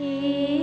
হে